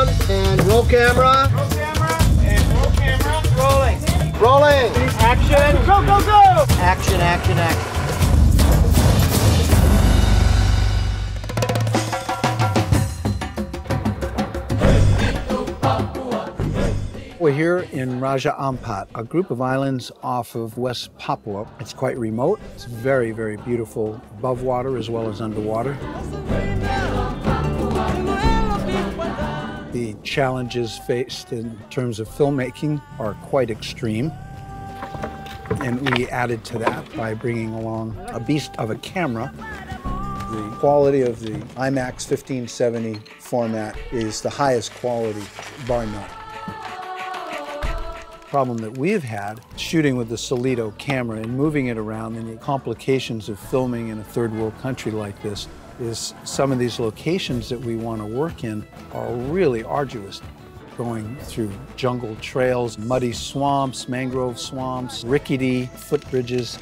Roll and roll camera. Roll camera and roll camera. Rolling. Rolling. Action. Go, go, go. Action, action, action. We're here in Raja Ampat, a group of islands off of West Papua. It's quite remote. It's very, very beautiful above water as well as underwater. Challenges faced in terms of filmmaking are quite extreme. And we added to that by bringing along a beast of a camera. The quality of the IMAX 1570 format is the highest quality, bar none problem that we've had shooting with the Solido camera and moving it around and the complications of filming in a third world country like this is some of these locations that we want to work in are really arduous. Going through jungle trails, muddy swamps, mangrove swamps, rickety footbridges,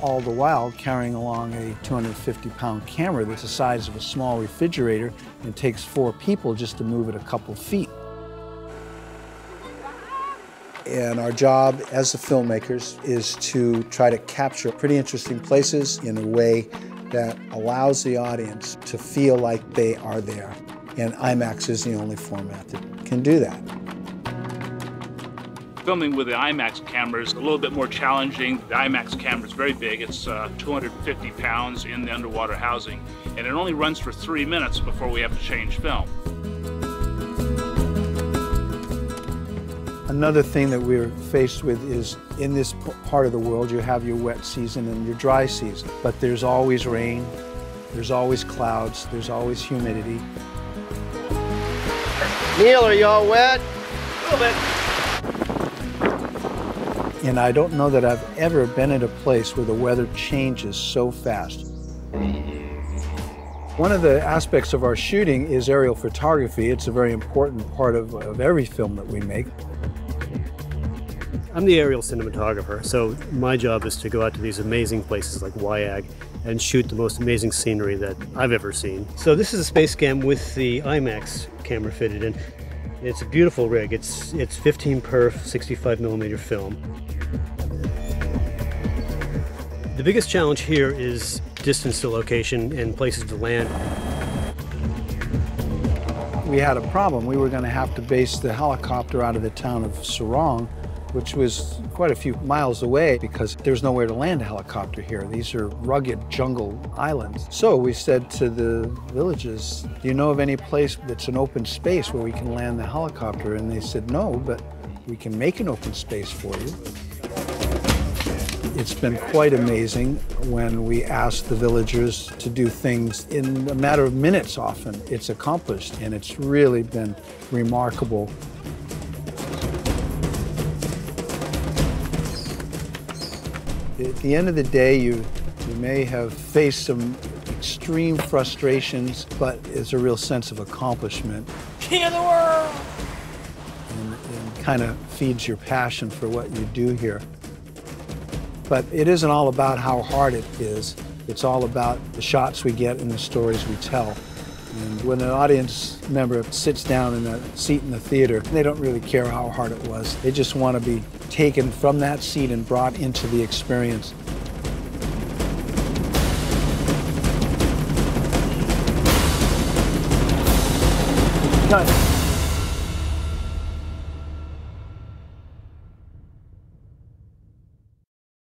all the while carrying along a 250 pound camera that's the size of a small refrigerator and takes four people just to move it a couple feet. And our job as the filmmakers is to try to capture pretty interesting places in a way that allows the audience to feel like they are there. And IMAX is the only format that can do that. Filming with the IMAX camera is a little bit more challenging. The IMAX camera is very big. It's uh, 250 pounds in the underwater housing, and it only runs for three minutes before we have to change film. Another thing that we're faced with is in this part of the world, you have your wet season and your dry season, but there's always rain, there's always clouds, there's always humidity. Neil, are y'all wet? A little bit. And I don't know that I've ever been at a place where the weather changes so fast. One of the aspects of our shooting is aerial photography. It's a very important part of, of every film that we make. I'm the aerial cinematographer, so my job is to go out to these amazing places like Wayag and shoot the most amazing scenery that I've ever seen. So this is a SpaceCam with the IMAX camera fitted in. It's a beautiful rig. It's it's 15 perf, 65 millimeter film. The biggest challenge here is distance to location and places to land. We had a problem. We were going to have to base the helicopter out of the town of Sorong which was quite a few miles away because there's nowhere to land a helicopter here. These are rugged jungle islands. So we said to the villages, do you know of any place that's an open space where we can land the helicopter? And they said, no, but we can make an open space for you. It's been quite amazing when we ask the villagers to do things in a matter of minutes often. It's accomplished and it's really been remarkable At the end of the day, you, you may have faced some extreme frustrations, but it's a real sense of accomplishment. King of the world! And, and kind of feeds your passion for what you do here. But it isn't all about how hard it is. It's all about the shots we get and the stories we tell. And when an audience member sits down in a seat in the theater, they don't really care how hard it was. They just want to be taken from that seat and brought into the experience. Cut.